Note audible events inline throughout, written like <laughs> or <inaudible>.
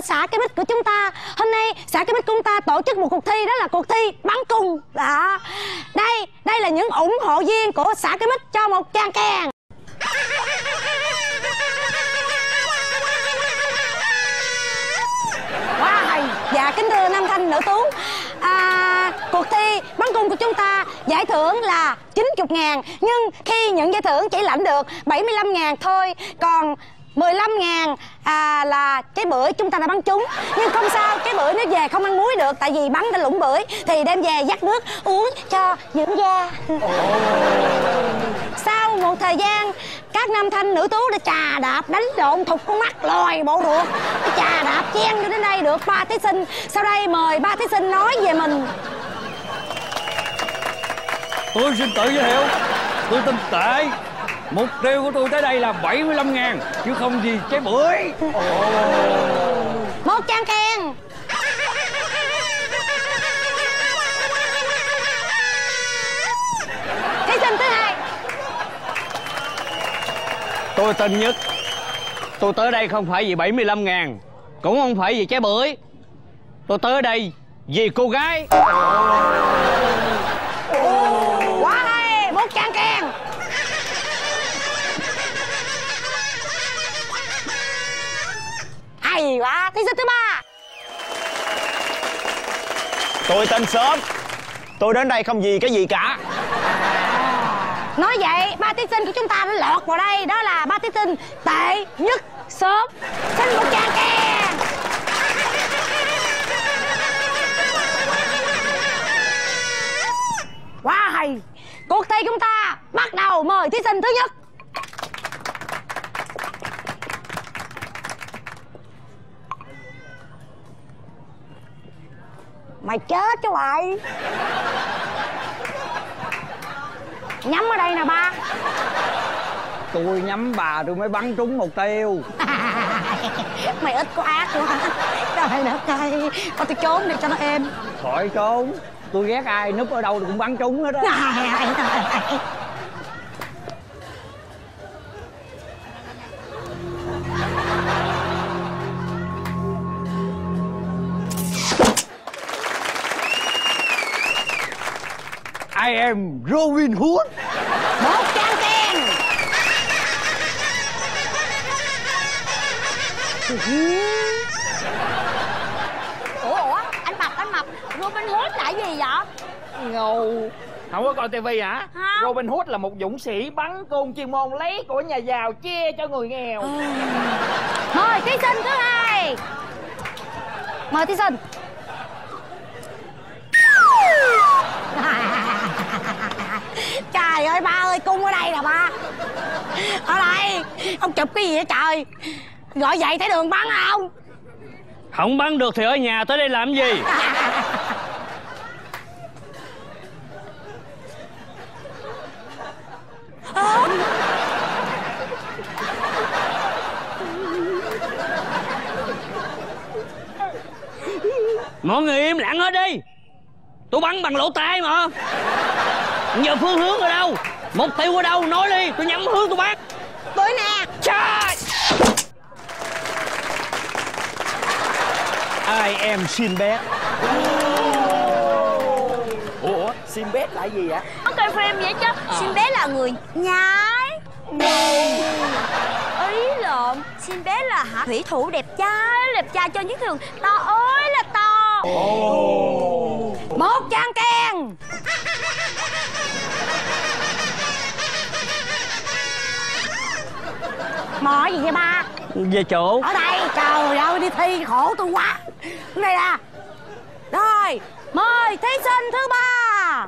ở xã cái bích của chúng ta. Hôm nay xã cái bích của chúng ta tổ chức một cuộc thi đó là cuộc thi bắn cung. Đó. Đây đây là những ủng hộ viên của xã cái bích cho một trang kèn. Quá hay. Dạ kính thưa nam thanh nữ tú. À, cuộc thi bắn cung của chúng ta giải thưởng là 90 ngàn nhưng khi nhận giải thưởng chỉ lãnh được 75 ngàn thôi. Còn 15 ngàn. À, là trái bưởi chúng ta đã bắn trúng. Nhưng không sao, trái bưởi nếu về không ăn muối được Tại vì bắn đã lũng bưởi. Thì đem về dắt nước uống cho dưỡng da. Sau một thời gian Các nam thanh nữ tú đã trà đạp đánh lộn thục con mắt lòi bộ ruột. Trà đạp chen vô đến đây được ba thí sinh. Sau đây mời ba thí sinh nói về mình. Tôi xin tự giới thiệu Tôi tên Tệ Mục tiêu của tôi tới đây là 75 ngàn Chứ không gì trái bưởi. Một trang khen Thí sinh thứ hai. Tôi tên Nhất Tôi tới đây không phải vì 75 ngàn Cũng không phải vì trái bưởi. Tôi tới đây vì cô gái. Quá quá Thí sinh thứ ba. Tôi tên Sớm Tôi đến đây không vì cái gì cả. Nói vậy ba thí sinh của chúng ta đã lọt vào đây. Đó là ba thí sinh tệ nhất sớm. Xin một tràng khen Quá hay. Cuộc thi chúng ta bắt đầu. Mời thí sinh thứ nhất Mày chết chứ mày. Nhắm ở đây nè ba. Tôi nhắm bà tôi mới bắn trúng mục tiêu. <laughs> Mày ít có ác quá. Trời đất ơi Thôi tôi trốn đi cho nó êm. Khỏi trốn. Tôi ghét ai núp ở đâu cũng bắn trúng hết á Am Robin Hood. Một trang khen Ủa ủa anh mập anh mập Robin Hood là gì vậy? Ngầu. Không có coi tivi hả? Không. Robin Hood là một dũng sĩ bắn cung chuyên môn lấy của nhà giàu chia cho người nghèo. Mời thí sinh thứ hai. Mời thí sinh Trời ơi, ba ơi, cung ở đây nè, ba. Ở đây. Ông chụp cái gì vậy trời? Gọi dậy thấy đường bắn không? Không bắn được thì ở nhà tới đây làm gì? Mọi người im lặng hết đi. Tôi bắn bằng lỗ tai mà. Giờ phương hướng ở đâu? Mục tiêu ở đâu nói đi Tôi nhắm hướng tôi bắn Bưởi nè. Trời! I am Sinbad Ủa Sinbad là gì vậy? Có coi phim vậy chứ. Sinbad là người nhái Ý lộn Sinbad là hả? Thủy thủ đẹp trai Đẹp trai trên chiếc thuyền to ơi là to. Một trang khen Mỏi gì vậy ba? Về chỗ. Ở đây. Trời ơi đi thi khổ tôi quá. Cái này nè. Rồi mời thí sinh thứ ba.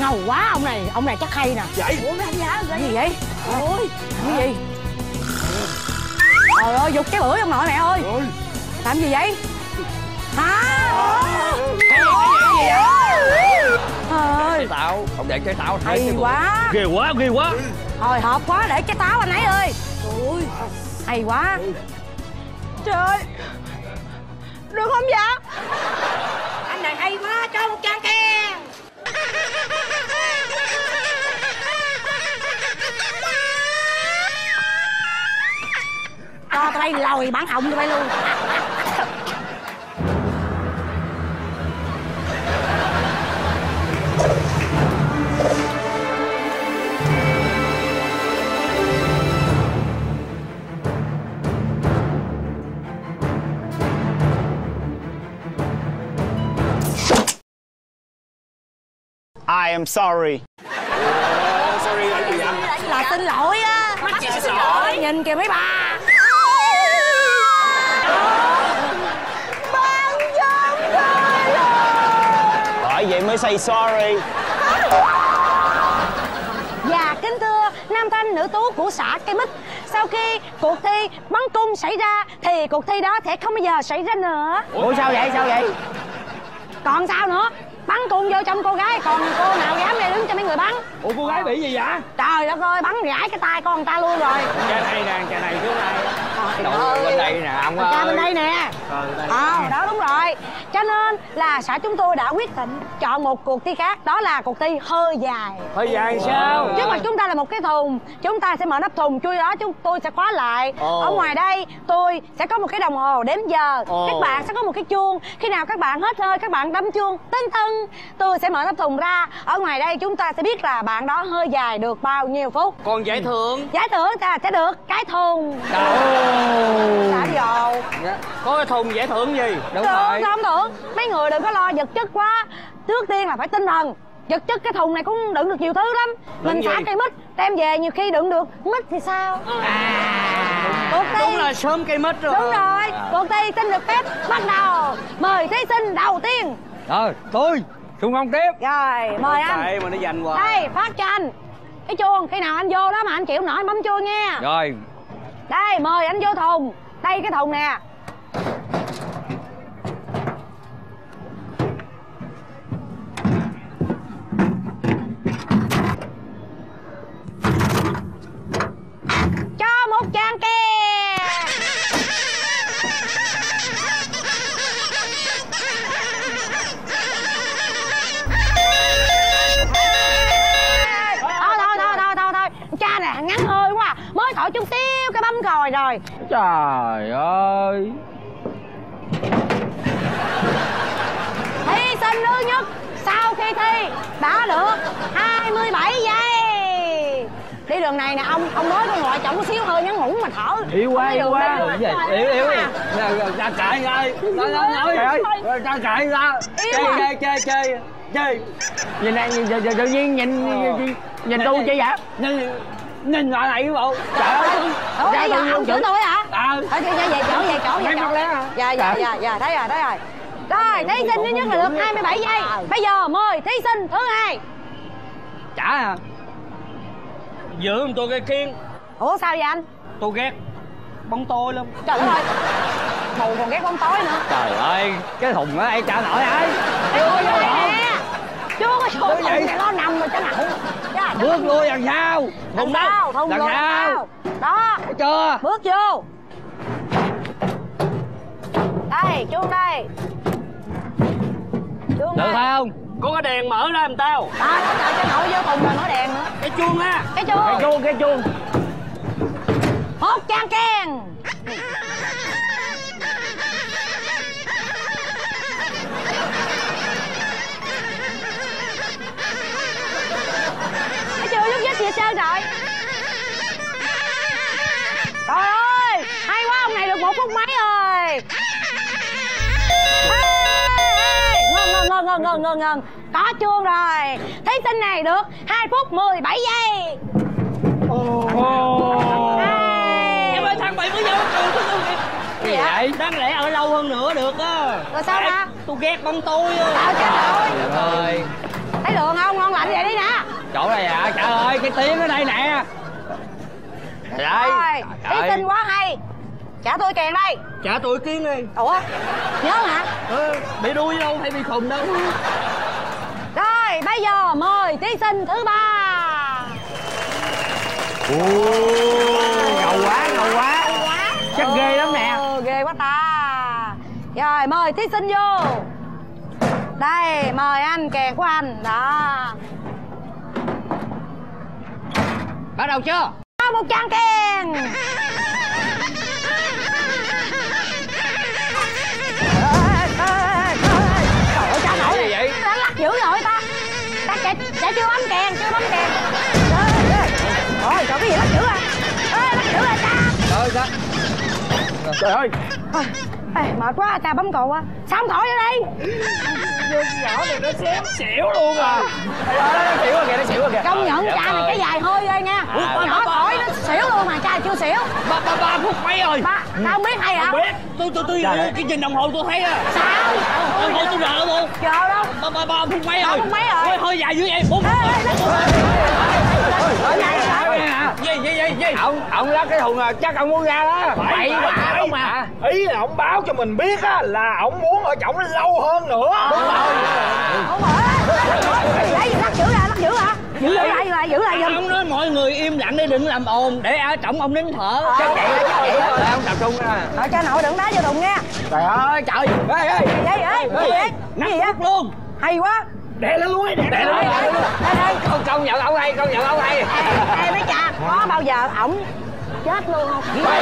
Ngầu quá ông này Ông này chắc hay nè. Vậy? Ủa mấy anh giá Cái gì vậy? Ôi Cái gì? Trời ơi dục cái bưởi ông nội mẹ ơi. Làm gì vậy? Hả? Cái không để trái táo hay quá. ghê quá ghê quá. Ừ. Hồi hộp quá để trái táo anh ấy ơi. Ui, hay quá. Ừ. Trời ơi. Được không dạ? Anh này hay quá cho một trang khen cho tao đây lòi bản họng cho bay luôn. I am sorry. Là xin lỗi á. Mắc gì xin lỗi. nhìn kìa mấy bà. Bởi vậy mới say sorry. Và kính thưa nam thanh nữ tú của xã Cây Mít. Sau khi cuộc thi bắn cung xảy ra Thì cuộc thi đó sẽ không bao giờ xảy ra nữa. Ủa sao vậy? Sao vậy? Còn sao nữa? Bắn cung vô trong cô gái Còn cô nào dám đây đứng cho mấy người bắn? Ủa cô gái bị gì vậy? Trời đất ơi bắn gãi cái tay con người ta luôn rồi. Cha này nè cha này xuống đây. Trời ơi. bên đây nè ông Cha bên đây nè Ờ đó đúng rồi. Cho nên là xã chúng tôi đã quyết định Chọn một cuộc thi khác Đó là cuộc thi hơi dài. Hơi dài sao? Trước mặt chúng ta là một cái thùng Chúng ta sẽ mở nắp thùng Chui đó chúng tôi sẽ khóa lại. Ồ. Ở ngoài đây tôi sẽ có một cái đồng hồ đếm giờ. Ồ. Các bạn sẽ có một cái chuông. Khi nào các bạn hết hơi các bạn đấm chuông Tinh tân Tôi sẽ mở nắp thùng ra. Ở ngoài đây chúng ta sẽ biết là bạn đó hơi dài được bao nhiêu phút. Còn giải thưởng? Giải thưởng ta sẽ được cái thùng. Xả dầu Dạ. có cái thùng giải thưởng gì? Đúng Được, rồi. không tưởng? Mấy người đừng có lo vật chất quá. Trước tiên là phải tinh thần. Vật chất cái thùng này cũng đựng được nhiều thứ lắm. Mình gì? xả cây mít Đem về nhiều khi đựng được mít thì sao? Cuộc thi. đúng là sớm cây mít rồi. Đúng rồi. Cuộc thi xin được phép bắt đầu. Mời thí sinh đầu tiên. Rồi tôi xung phong tiếp. Rồi mời anh. Kệ mà nó dành hoài. Đây phát cho anh. Cái chuông khi nào anh vô đó mà anh chịu nổi bấm chuông nha. Rồi. Đây mời anh vô thùng. Đây cái thùng nè Trời ơi. Thí sinh thứ nhất. Sau khi thi đã được 27 giây. Đi đường này nè ông ông nói con ngoại trọng xíu hơi ngắn ngủn mà thở. Yếu quá yếu quá Yếu yếu. Ra cãi ơi. Nói nói nói ra cãi ra. Chơi à. chơi chơi chơi. Chơi. Nhìn này nhìn tự nhiên nhìn nhìn- nhìn tôi chơi vậy Nhìn lại này bộ Trời ơi Ủa bây giờ tôi ông chửi tôi hả? Ờ Thôi về về chỗ về chỗ Mấy chỗ? Dạ dạ Trời. dạ dạ thấy rồi thấy rồi Rồi thí sinh thứ nhất là được 27 giây Bây giờ mời thí sinh thứ hai Chả à giữ giùm tôi cái kiên Ủa sao vậy anh? tôi ghét bóng tôi lắm Trời ơi Mù còn ghét bóng tối nữa Trời ơi Cái thùng đó ai trả nổi ai Chưa vô đây nè Chưa có thùng vậy. nó nằm rồi cho nậu Dạ, Bước lui đằng sau. Thùng sau Thùng Đằng rồi sau. Đó. Thấy chưa? Bước vô. Đây chuông đây. Chuông Được đây. không? Có cái đèn mở ra làm tao Đó nó chờ cho nậu vô thùng rồi mở đèn nữa. Cái chuông á. Cái Cái chuông chuông cái chuông. Một trang kèn ngân. Có chuông rồi. Thí sinh này được 2 phút 17 giây. Ê. em ơi thằng bảy mới vô trường tôi tôi Gì vậy? đáng lẽ ở lâu hơn nữa được á. Rồi sao hả? tôi ghét bóng tôi á. Trời chết rồi. Ơi Thấy đường không? Ngon lạnh vậy đi nè. Chỗ này à? Trời ơi cái tiếng ở đây nè. Trời ơi. Thí sinh quá hay. Trả tôi kèn đây. Trả tôi kiên đi. Ủa Nhớ hả? ừ, bị đuôi đâu hay bị khùng đâu Rồi bây giờ mời thí sinh thứ ba. Ngầu quá ngầu quá. Chắc ghê lắm nè Ồ, Ghê quá ta. Rồi mời thí sinh vô. Đây mời anh kèn của anh Đó. Bắt đầu chưa? Một trang kèn cái nè. Trời trời cái gì lắc dữ à Ê lắc dữ à cha? Trời ơi Trời ơi. Ê, mệt quá cha bấm cầu quá. Sao không khỏi vậy đi? Nhỏ này nó xém xỉu luôn à. Trời nó xỉu rồi kìa nó xỉu rồi kìa. Công nhận chưa xỉu. Ba ba ba phút mấy rồi? Ba tao không biết hay hả? biết. Tôi tôi tôi cái nhìn đồng hồ tôi thấy à sao? Đồng hồ tôi rờ luôn chờ đâu. Ba ba ba phút mấy rồi? phút mấy rồi? hơi hơi dài dưới em. Bốn gì gì gì gì? Ông ông lắc cái thùng à chắc ông muốn ra đó. Bậy bạ không mà Ý là ông báo cho mình biết á là ông muốn ở trọng lâu hơn nữa. Không phải lấy gì lắc giữ ra lắc giữ ra. Giữ lại giữ lại giữ lại giùm. Ông nói mọi người im lặng đi đừng làm ồn để ở trọng ông nín thở. Chắc vậy chắc vậy đó ông tập trung ra Thôi cha nội đừng đá vô thùng nha. Trời ơi trời. Ê ê. Vậy ê gì vậy? cái gì á luôn. Hay quá. Đè lên luôn đè lên nó ê, ê, công công nhận ông đây công nhận ông đây. Ê, mấy cha có bao giờ ổng chết luôn không? Bạ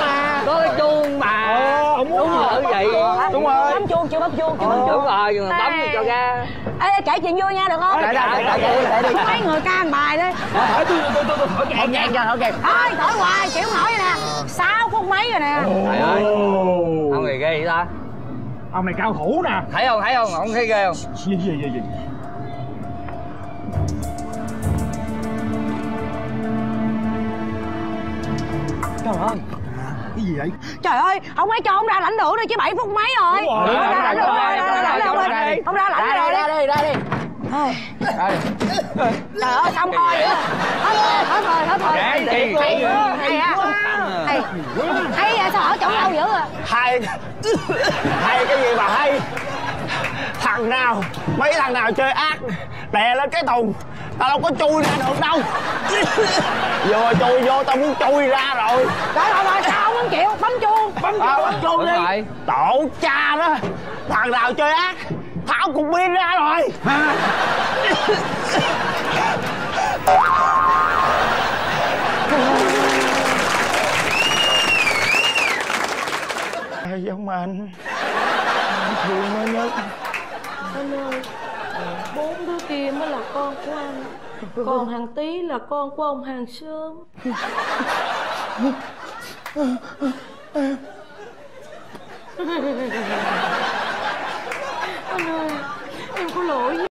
mà có cái chuông mà. Ờ, ông muốn đúng rồi vậy Đúng rồi. bấm chuông chưa bấm chuông chưa bấm chuông? đúng rồi bấm cho ra ê ê, kể chuyện vui nha được không? Để, để, để, để. mấy người ca bài đi. Hỏi tôi tôi tôi tôi kẹt cho thôi kẹt thôi thổi hoài chịu nổi rồi nè. Sáu phút mấy rồi nè. Trời ơi ông này ghê vậy ta? Ông này cao thủ nè. Thấy không thấy không? Ông thấy ghê không? Gì gì gì gì gì vậy? Trời ơi ông ấy cho ông ra lãnh được đi chứ 7 phút mấy rồi. Rồi. Ông ra lãnh rồi được rồi ông ra lãnh rồi ra đi. ra đi. Ra đi trời ơi xong vậy hết thôi hết thôi hết để, hay để. hay hay sao ở chỗ lâu dữ à Hay. Hay cái gì mà hay Thằng nào Mấy thằng nào chơi ác Đè lên cái thùng Tao đâu có chui ra được đâu. <laughs> Vừa chui vô tao muốn chui ra rồi. Rồi rồi rồi sao ông không chịu? Bấm chuông bấm Ờ, bấm chuông đi. rồi Tổ cha đó Thằng nào chơi ác Tháo cục pin ra rồi. Ai giống anh. Anh thương nó nhất anh ơi ờ, bốn đứa kia mới là con của anh. <laughs> Còn hàng tí là con của ông hàng sớm <laughs> anh ơi em có lỗi